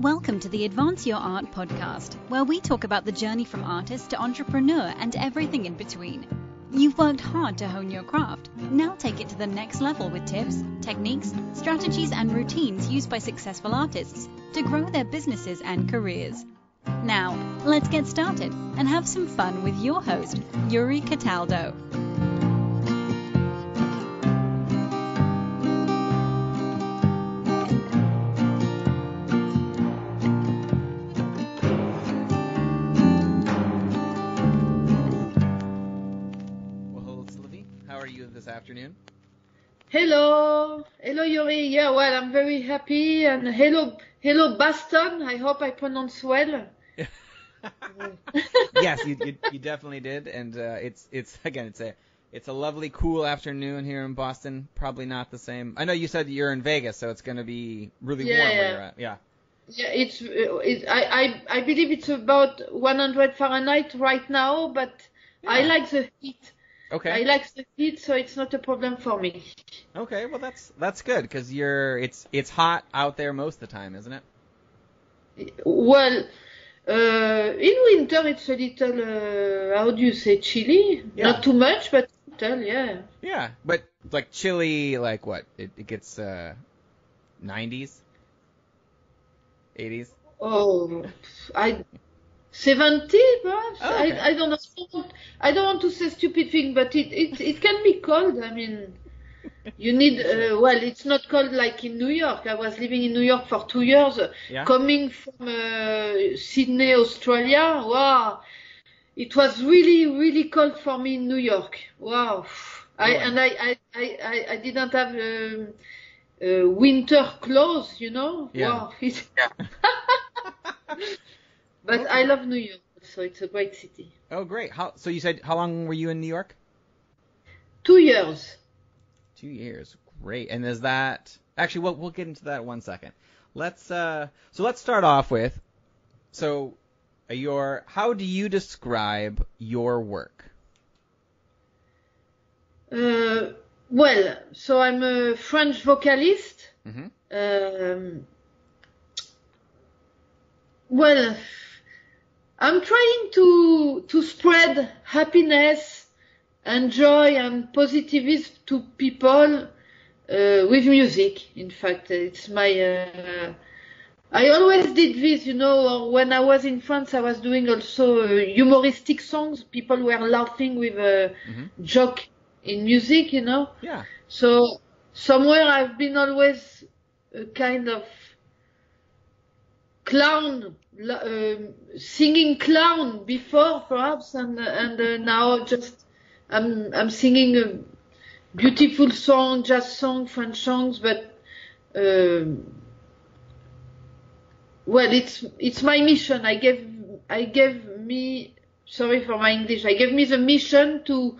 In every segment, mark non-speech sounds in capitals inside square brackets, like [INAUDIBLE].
Welcome to the Advance Your Art podcast, where we talk about the journey from artist to entrepreneur and everything in between. You've worked hard to hone your craft. Now take it to the next level with tips, techniques, strategies, and routines used by successful artists to grow their businesses and careers. Now, let's get started and have some fun with your host, Yuri Cataldo. Hello, hello Yuri. Yeah, well, I'm very happy and hello, hello Boston. I hope I pronounce well. [LAUGHS] yes, you, you you definitely did, and uh, it's it's again it's a it's a lovely cool afternoon here in Boston. Probably not the same. I know you said you're in Vegas, so it's going to be really Yeah, warm where yeah. you're at. Yeah. Yeah, it's, uh, it, I, I, I believe it's about 100 Fahrenheit right now, but I like the heat. Okay. I like the heat, so it's not a problem for me. Okay. Well, that's that's good because you're it's it's hot out there most of the time, isn't it? Well, uh, in winter it's a little, uh, how do you say, chilly? Yeah. Not too much, but little, yeah. Yeah, but like chilly, like what? It, it gets uh, 90s, 80s. Oh, I 70 perhaps. Oh, okay. I I don't know. I don't want to say stupid thing, but it it it can be cold. I mean, you need uh, well, it's not cold like in New York. I was living in New York for two years. Yeah. Coming from uh, Sydney, Australia. Wow, it was really really cold for me in New York. Wow. I and I I I I, I didn't have. Um, uh, winter clothes, you know. Yeah. Wow. [LAUGHS] [LAUGHS] But I love New York, so it's a great city. Oh, great. How so? You said how long were you in New York? Two years. Two years. Great. And is that actually? We'll we'll get into that in one second. Let's uh. So let's start off with. So, uh, your how do you describe your work? Uh, well, so I'm a French vocalist. hmm Um, well, I'm trying to to spread happiness and joy and positivism to people uh, with music. In fact, it's my. Uh, I always did this, you know. When I was in France, I was doing also uh, humoristic songs. People were laughing with a Mhm. joke in music, you know. Yeah. So somewhere I've been always a kind of clown, um, singing clown before perhaps, and and uh, now just I'm I'm singing a beautiful song, jazz song, French songs, but um, well, it's it's my mission. I gave I gave me sorry for my English. I gave me the mission to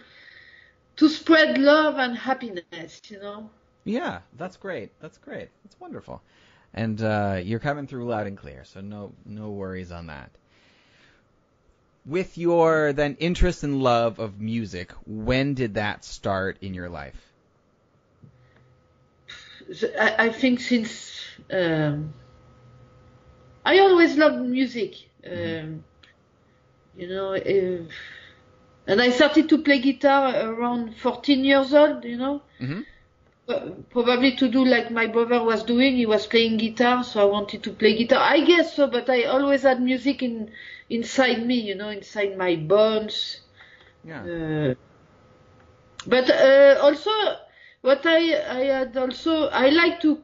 to spread love and happiness, you know. Yeah. That's great. That's great. That's wonderful. And uh, you're coming through loud and clear, so no no worries on that. With your then interest and love of music, when did that start in your life? I, I think since um, I always loved music, um, you know, uh, and I started to play guitar around 14 years old, you know. hmm Uh, Probably to do like my brother was doing, he was playing guitar, so I wanted to play guitar. I guess so, but I always had music in inside me, you know, inside my bones. Yeah. Uh, but uh, also, what I I had also I like to.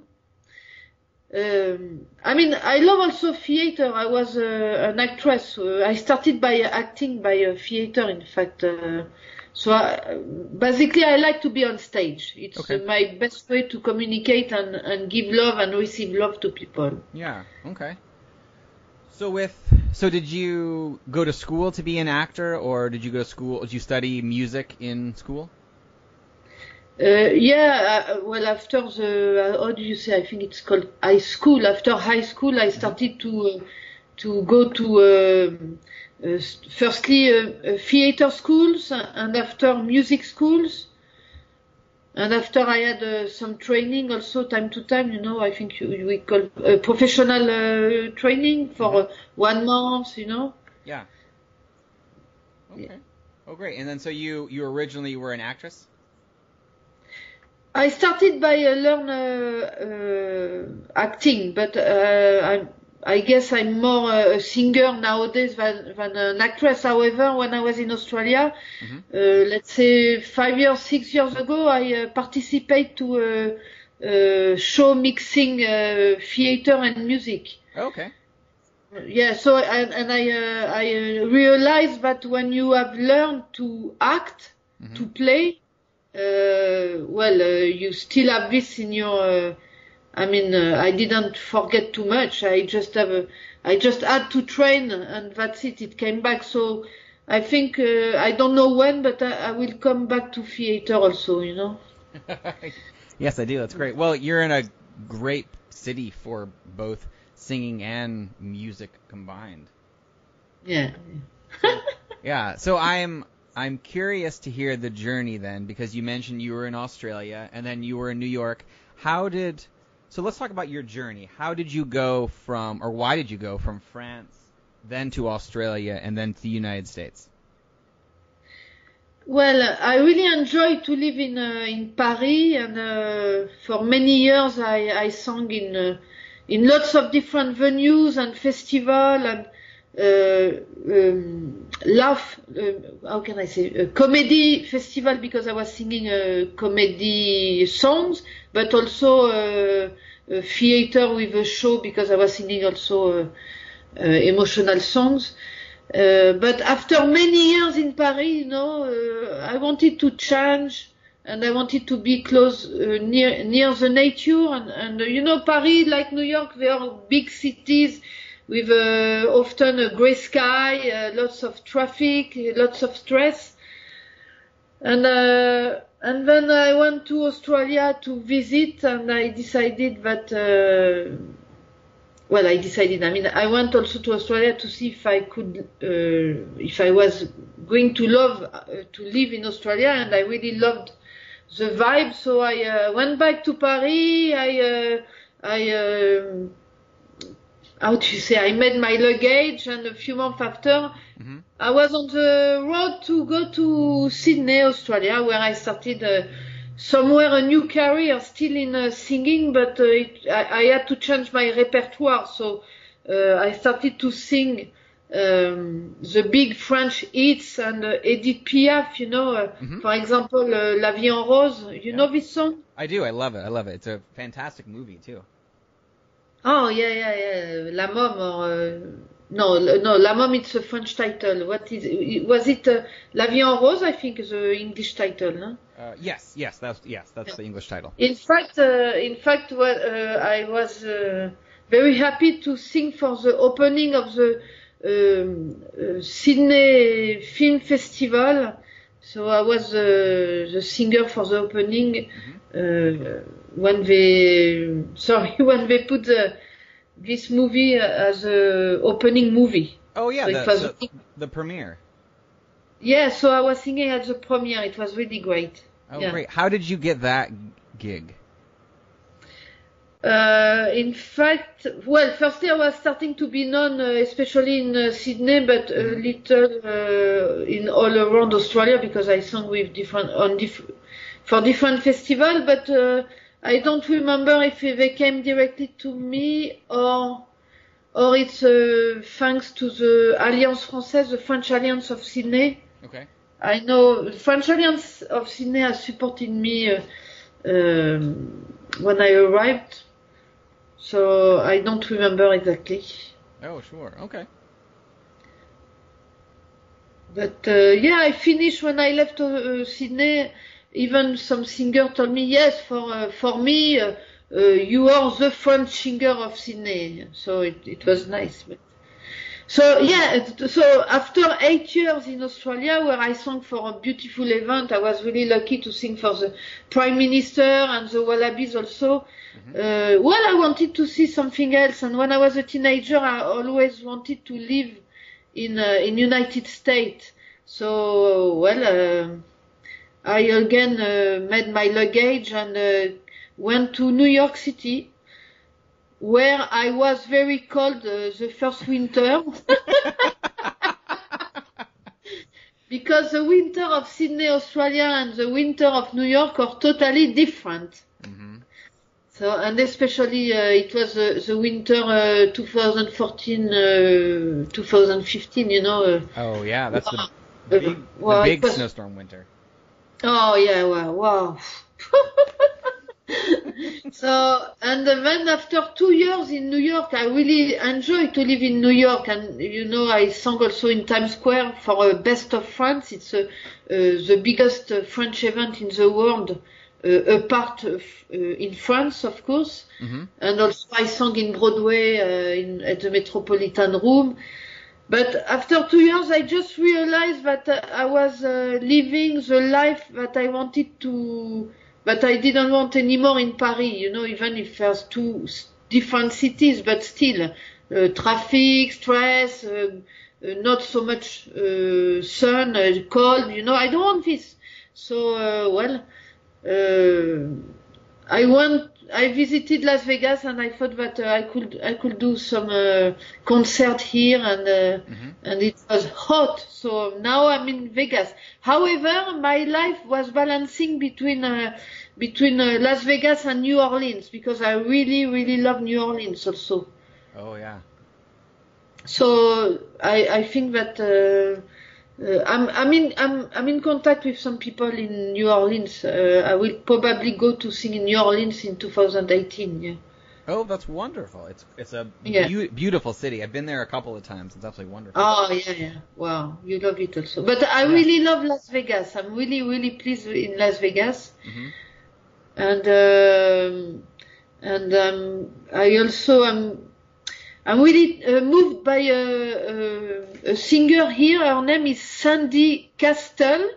Um, I mean, I love also theater. I was uh, an actress. Uh, I started by acting by a theater, in fact. Uh, so I, basically, I like to be on stage. It's Okay. uh, my best way to communicate and, and give love and receive love to people. Yeah. Okay. So with so did you go to school to be an actor, or did you go to school? Did you study music in school? Uh, yeah, uh, well, after the, uh, how do you say, I think it's called high school. After high school, I started to, uh, to go to, um uh, firstly, uh, uh, theater schools and after music schools. And after I had uh, some training also time to time, you know, I think you, we call uh, professional uh, training for uh, one month, you know. Yeah. Okay. Yeah. Oh, great. And then so you you originally were an actress. I started by uh, learn uh, uh, acting, but uh, I, I guess I'm more a singer nowadays than, than an actress. However, when I was in Australia, Mhm. uh, let's say five years, six years ago, I uh, participate to a, a show mixing uh, theater and music. Okay. Yeah, so and, and I uh, I realized that when you have learned to act, Mhm. to play, uh, well, uh, you still have this in your. I mean, uh, I didn't forget too much. I just have a, I just had to train, and that's it. It came back. So I think uh, I don't know when, but I, I will come back to theater also. You know. [LAUGHS] yes, I do. That's great. Well, you're in a great city for both singing and music combined. Yeah. [LAUGHS] Yeah. So I'm I'm curious to hear the journey then, because you mentioned you were in Australia and then you were in New York. How did so? Let's talk about your journey. How did you go from, or why did you go from France, then to Australia, and then to the United States? Well, I really enjoy to live in uh, in Paris, and uh, for many years I, I sang in uh, in lots of different venues and festival and uh, laugh. Uh, how can I say a comedy festival because I was singing uh, comedy songs, but also theater with a show because I was singing also emotional songs. But after many years in Paris, you know, uh, I wanted to change and I wanted to be close uh, near near the nature and, and you know Paris like New York they are big cities with uh, often a grey sky, uh, lots of traffic, lots of stress. And uh, and then I went to Australia to visit and I decided that uh, well, I decided. I mean, I went also to Australia to see if I could, uh, if I was going to love uh, to live in Australia, and I really loved the vibe. So I went back to Paris. I, I, um how do you say? I made my luggage, and a few months after, Mhm. I was on the road to go to Sydney, Australia, where I started. Uh, somewhere a new career still in uh, singing, but uh, it, I, I had to change my repertoire. So uh, I started to sing um, the big French hits and uh, Edith Piaf, you know, uh, Mhm. for example, uh, La Vie en Rose. You know this song? I do. I love it. I love it. It's a fantastic movie too. Oh yeah, yeah, yeah. La Môme or uh, no, no, La Môme. It's a French title. What is? Was it uh, La Vie en Rose? I think is the English title. No? Uh, yes, yes, that's yes, that's the English title. In fact, uh, in fact, what, uh, I was uh, very happy to sing for the opening of the um, uh, Sydney Film Festival. So I was uh, the singer for the opening uh, when they [LAUGHS] sorry [LAUGHS] when they put the, this movie as a opening movie. Oh yeah, So the, it was- the, the premiere. Yeah, so I was singing at the premiere. It was really great. Oh Yeah. great. How did you get that gig? Uh, in fact, well, firstly I was starting to be known, uh, especially in uh, Sydney, but a little uh, in all around Australia because I sang with different on diff- for different festivals. But uh, I don't remember if they came directly to me or or it's uh, thanks to the Alliance Française, the French Alliance of Sydney. Okay. I know the French Alliance of Sydney has supported me uh, um, when I arrived, so I don't remember exactly. Oh sure. Okay. But uh, yeah, I finished when I left uh, Sydney. Even some singer told me, yes, for uh, for me, uh, uh, you are the French singer of Sydney. So it, it was nice. But... So yeah, so after eight years in Australia, where I sang for a beautiful event, I was really lucky to sing for the Prime Minister and the Wallabies also. Uh, well, I wanted to see something else, and when I was a teenager, I always wanted to live in uh, in United States. So well, uh, I again uh, made my luggage and uh, went to New York City, where I was very cold uh, the first winter. [LAUGHS] because the winter of Sydney, Australia and the winter of New York are totally different. hmm So, and especially uh, it was uh, the winter uh, 2014, uh, 2015, you know. Uh, Oh yeah, that's the, uh, the big, well, the big was- snowstorm winter. Oh yeah, wow, wow. [LAUGHS] [LAUGHS] [LAUGHS] so and then after two years in New York, I really enjoy to live in New York, and you know I sang also in Times Square for a Best of France. It's uh, uh, the biggest uh, French event in the world, uh, apart of, uh, in France, of course. hmm And also I sang in Broadway uh, in, at the Metropolitan Room. But after two years, I just realized that uh, I was uh, living the life that I wanted to, that I didn't want anymore in Paris. You know, even if there's two different cities, but still, uh, traffic, stress, uh, not so much uh, sun, uh, cold. You know, I don't want this. So, well, I went. I visited Las Vegas and I thought that uh, I could I could do some uh, concert here and uh, Mhm. and it was hot. So now I'm in Vegas. However, my life was balancing between uh, between uh, Las Vegas and New Orleans because I really really love New Orleans also. Oh yeah. So I I think that. Uh, I'm I'm in I'm I'm in contact with some people in New Orleans. Uh, I will probably go to sing in New Orleans in 2018. Yeah. Oh, that's wonderful. It's it's a Yeah. beau- beautiful city. I've been there a couple of times. It's absolutely wonderful. Oh yeah, yeah. Wow, you love it also. But I Yeah. really love Las Vegas. I'm really, really pleased in Las Vegas, hmm and um, and um, I also am. I'm really uh, moved by a, a, a singer here. Her name is Sandy Castle.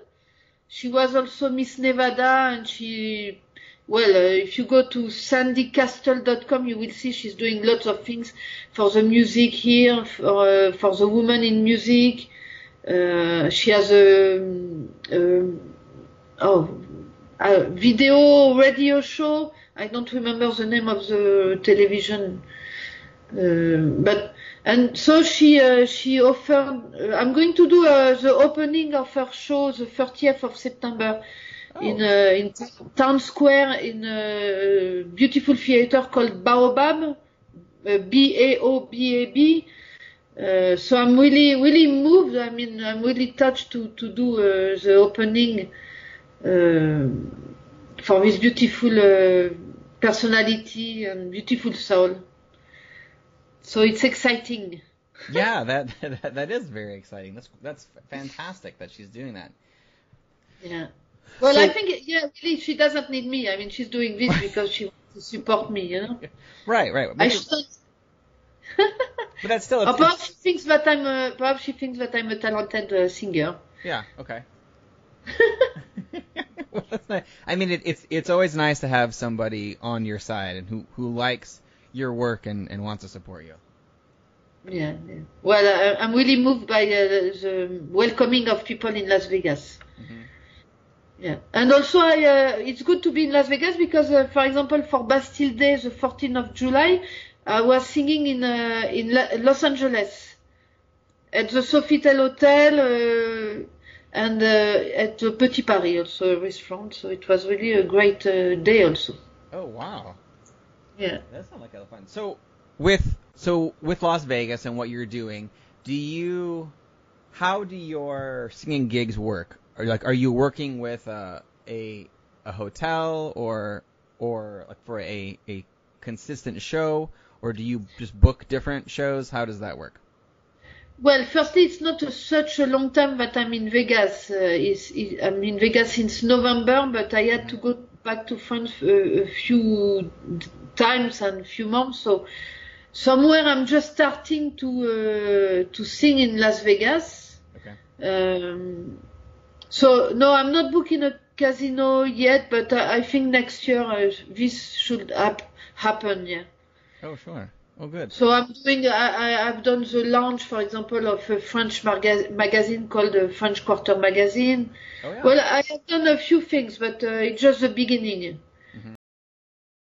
She was also Miss Nevada, and she. Well, uh, if you go to sandycastle.com, you will see she's doing lots of things for the music here, for, uh, for the woman in music. Uh, she has a, um, oh, a video radio show. I don't remember the name of the television, uh, but and so she uh, she offered. Uh, I'm going to do uh, the opening of her show the 30th of September Oh. in uh, in town square in a beautiful theater called Baobab, uh, B A O B A B. Uh, so I'm really really moved. I mean, I'm really touched to to do uh, the opening uh, for this beautiful uh, personality and beautiful soul. So it's exciting. yeah, [LAUGHS] that, that that is very exciting. That's that's fantastic that she's doing that. Yeah. Well, So- I think yeah, really, she doesn't need me. I mean, she's doing this [LAUGHS] because she wants to support me. You know. Right, right. I But, shouldn't. [LAUGHS] but that's still Or it's, perhaps she thinks that I'm a, perhaps she thinks that I'm a talented uh, singer. yeah, okay. well, that's nice. I mean, it, it's it's always nice to have somebody on your side and who who likes your work and, and wants to support you. Yeah. yeah. Well, I, I'm really moved by uh, the welcoming of people in Las Vegas. Mhm. Yeah, and also I, uh, it's good to be in Las Vegas because, uh, for example, for Bastille Day, the 14th of July, I was singing in uh, in La- Los Angeles at the Sofitel Hotel uh, and uh, at the Petit Paris, also a restaurant. So it was really a great uh, day, also. Oh wow, Yeah. that sounds like a lot of fun. So with so with Las Vegas and what you're doing, do you how do your singing gigs work? Are like are you working with uh, a a hotel or or like for a a consistent show or do you just book different shows? How does that work? Well, firstly, it's not a, such a long time that I'm in Vegas. Uh, is, is, I'm in Vegas since November, but I had to go back to France a, a few times and few months. So somewhere I'm just starting to uh, to sing in Las Vegas. Okay. Um, so no, I'm not booking a casino yet, but I, I think next year uh, this should hap- happen. Yeah. Oh sure. Oh, good. So I'm doing. I, I I've done the launch, for example, of a French maga- magazine called the French Quarter Magazine. Oh yeah. Well, I have done a few things, but uh, it's just the beginning.